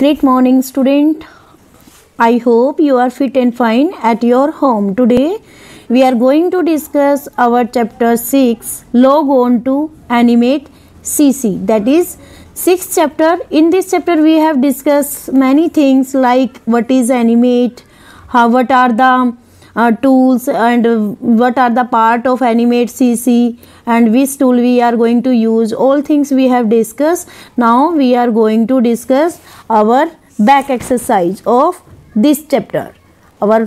Great morning, student. I hope you are fit and fine at your home. Today, we are going to discuss our chapter 6 Log on to Animate CC. That is, sixth chapter. In this chapter, we have discussed many things like what is animate, how what are the uh, tools and what are the part of animate cc and which tool we are going to use. All things we have discussed. Now we are going to discuss our back exercise of this chapter. Our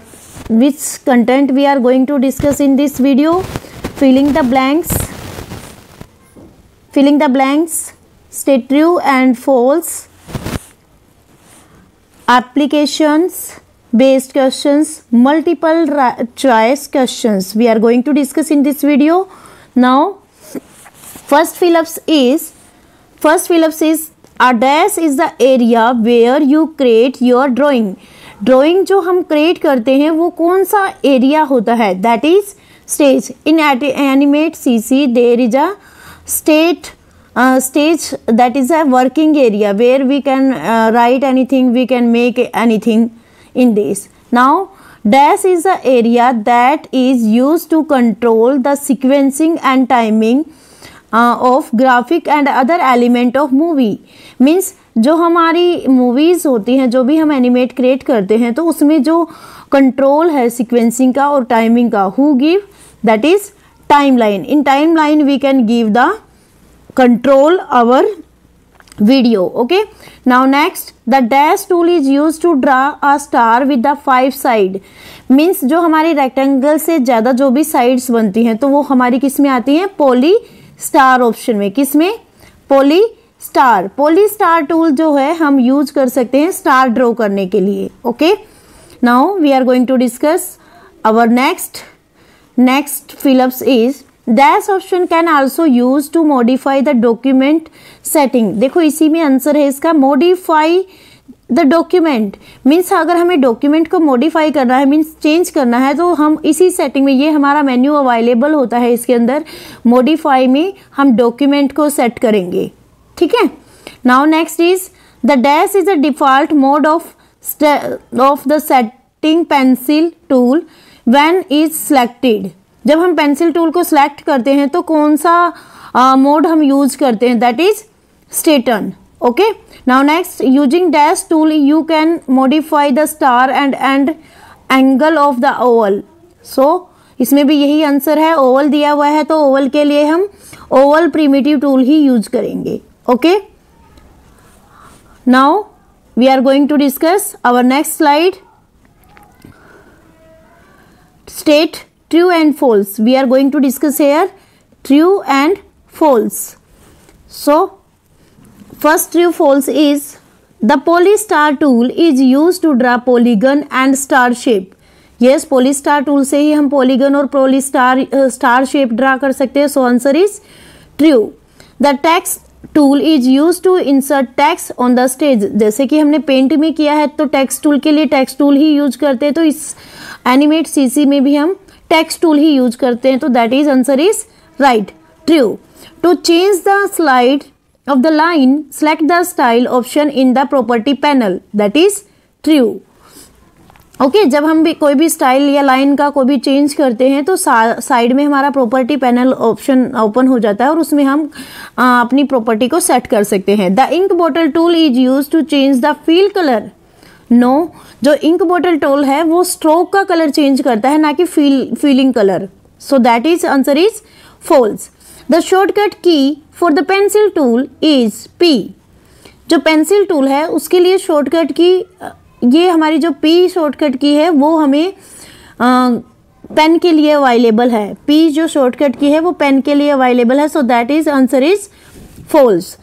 which content we are going to discuss in this video? Filling the blanks. Filling the blanks. Stay true and false applications based questions multiple choice questions we are going to discuss in this video now first fill-ups is first fill-ups is a dash is the area where you create your drawing drawing जो हम create करते हैं वो कौन सा area होता है that is stage in Animate C C there is a state that is a working area where we can uh, write anything we can make anything in this. Now dash is the area that is used to control the sequencing and timing uh, of graphic and other element of movie means जो हमारी movies होती हैं जो भी हम animate create करते हैं तो उसमें जो कंट्रोल है सीक्वेंसिंग का और टाइमिंग का who give that is time line in time line we can give the control our video, okay? Now next, the dash tool is used to draw a star with the five side. Means जो हमारी rectangle से ज़्यादा जो भी sides बनती हैं तो वो हमारी किसमें आती हैं? पोली स्टार ऑप्शन में। किसमें? Poly star poly star tool जो है, हम यूज़ कर सकते हैं स्टार ड्रॉ करने के लिए okay now we are going to discuss our next next fill ups is dash option can also use to modify the document setting देखो, इसी में आंसर है इसका मॉडिफाई द डॉक्यूमेंट मीन्स अगर हमें डॉक्यूमेंट को मॉडिफाई करना है मीन्स चेंज करना है तो हम इसी सेटिंग में, ये हमारा मेन्यू अवेलेबल होता है इसके अंदर. मॉडिफाई में हम डॉक्यूमेंट को सेट करेंगे. ठीक है? Now next is the dash is a default mode of of the setting pencil tool when is selected जब हम पेंसिल टूल को सिलेक्ट करते हैं तो कौन सा मोड हम यूज़ करते हैं? That is statement okay now next using dash tool you can modify the start and and angle of the oval so इसमें भी यही आंसर है। ओवल दिया हुआ है तो ओवल के लिए हम ओवल प्रीमेटिव टूल ही यूज़ करेंगे। Okay now we are going to discuss our next slide state true and false we are going to discuss here true and false so first true false is the polystar tool is used to draw polygon and star shape yes polystar tool से ही हम polygon और uh, star shape draw कर सकते हैं so answer is true the text tool is use to insert text on the stage जैसे कि हमने पेंट में किया है तो टेक्स्ट टूल के लिए टेक्स्ट टूल ही यूज़ करते हैं तो इस एनिमेट सीसी में भी हम टेक्स्ट टूल ही यूज़ करते हैं तो that is answer is right true to change the slide of the line select the style option in the property panel that is true okay जब हम भी कोई भी स्टाइल या लाइन का कोई भी चेंज करते हैं तो साइड में हमारा प्रॉपर्टी पैनल ऑप्शन ओपन हो जाता है और उसमें हम आ, अपनी प्रॉपर्टी को सेट कर सकते हैं. The ink bottle tool is use to change the fill colour no जो इंक बॉटल टोल है, वो स्ट्रोक का कलर चेंज करता है, ना कि fill filling colour so that is answer is false the shortcut key for the pencil tool is P जो pencil tool है, उसके लिए शॉर्टकट की ये हमारी जो पी शॉर्टकट की है, वो हमें पेन के लिए अवेलेबल है. पी जो शॉर्टकट की है, वो पेन के लिए अवेलेबल है. So that is answer is false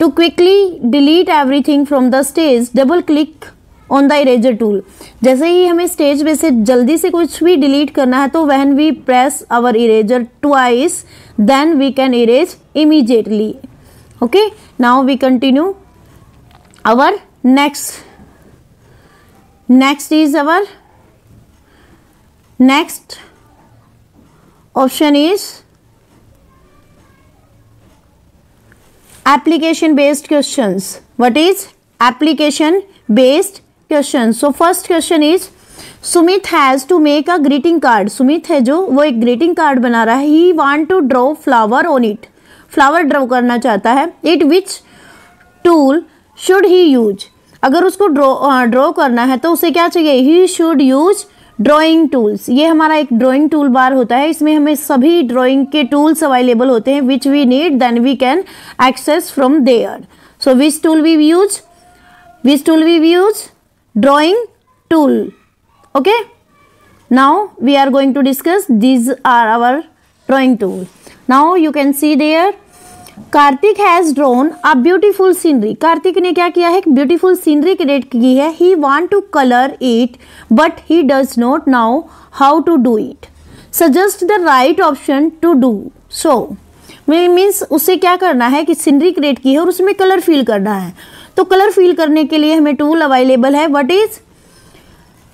to quickly delete everything from the stage double click on the eraser tool जैसे ही हमें स्टेज पे से जल्दी से कुछ भी डिलीट करना है तो when we press our eraser twice then we can erase immediately okay now we continue our next next is our next option is application based questions. What is application based question. So first question is Sumit has to make a greeting card Sumit है जो, वो एक greeting card बना रहा है. He want to draw flower on it flower draw करना चाहता है. It which tool should he use अगर उसको ड्रॉ ड्रॉ करना है तो उसे क्या चाहिए? He should use drawing tools ये हमारा एक ड्राइंग टूल बार होता है. इसमें हमें सभी ड्राइंग के टूल्स अवेलेबल होते हैं which we need then we can access from there so which tool we use which tool we use drawing tool okay? Now, we are going to discuss, these are our drawing tool. Now, you can see there Kartik has drawn a beautiful scenery Kartik ने क्या किया है beautiful scenery create की है he want to colour it but he does not know how to do it suggest the right option to do so means उसे क्या करना है कि सीनरी क्रिएट की है और उसमें कलर फिल करना है तो कलर फील करने के लिए हमें टूल अवेलेबल है. What is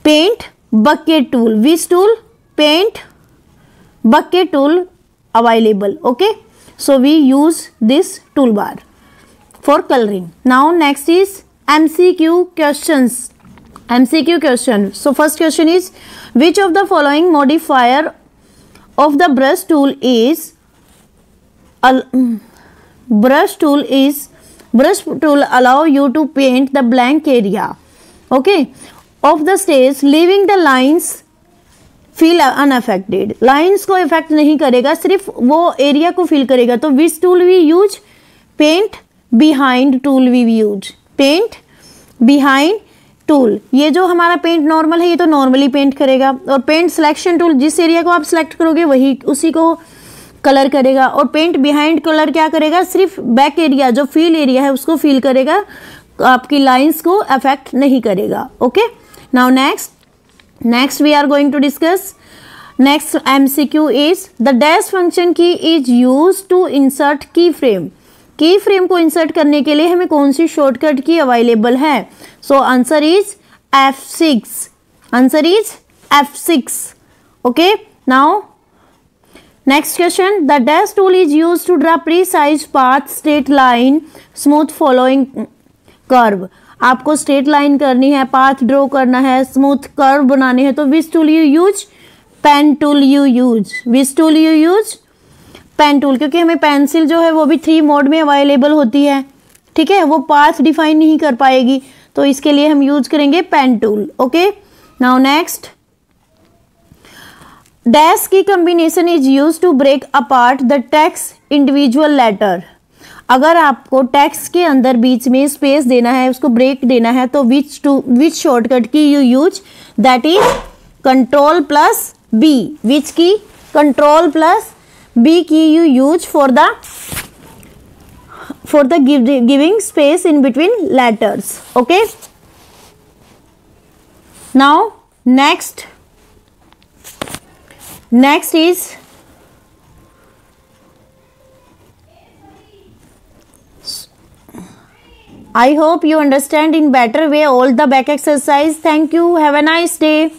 paint bucket tool which tool paint bucket tool available okay so we use this tool bar for colouring now next is MCQ questions MCQ question so first question is which of the following modifier of the brush tool is brush tool is brush tool allow you to paint the blank area. Okay? Of the stage leaving the lines fill unaffected lines को effect नहीं करेगा, सिर्फ़ वो area को fill करेगा। तो which tool we use paint behind tool we use paint behind tool ये जो हमारा पेंट नॉर्मल है, ये तो नॉर्मली पेंट करेगा। और पेंट सिलेक्शन टूल जिस एरिया को आप सिलेक्ट करोगे, वही, उसी को कलर करेगा और पेंट बिहाइंड कलर क्या करेगा? सिर्फ़ बैक एरिया जो फील एरिया है, उसको फील करेगा। आपकी लाइंस को अफेक्ट नहीं करेगा okay okay? Next next next we are going to discuss next mcq is, the dash function key is used to insert key frame की फ्रेम को इंसर्ट करने के लिए हमें कौन सी शॉर्टकट की अवेलेबल है? So answer is F six answer is F six okay now next question. The dash tool is used to draw precise path, straight line, smooth following curve. आपको straight line करनी है path draw करना है smooth curve बनाने हैं तो which tool you use pen tool you use which tool you use pen tool क्योंकि हमें पेंसिल जो है वो भी थ्री मोड में अवेलेबल होती है। ठीक है? वो पाथ डिफाइन नहीं कर पाएगी तो इसके लिए हम यूज़ करेंगे pen tool okay now next dash key combination is use to break apart the text individual letter अगर आपको टेक्स्ट के अंदर बीच में स्पेस देना है, उसको ब्रेक देना है तो which to which shortcut key you use that is control plus B which key? Control plus B key you use for the for the giving space in between letters okay now next Next is I hope you understand in better way all the back exercise. Thank you. Have a nice day.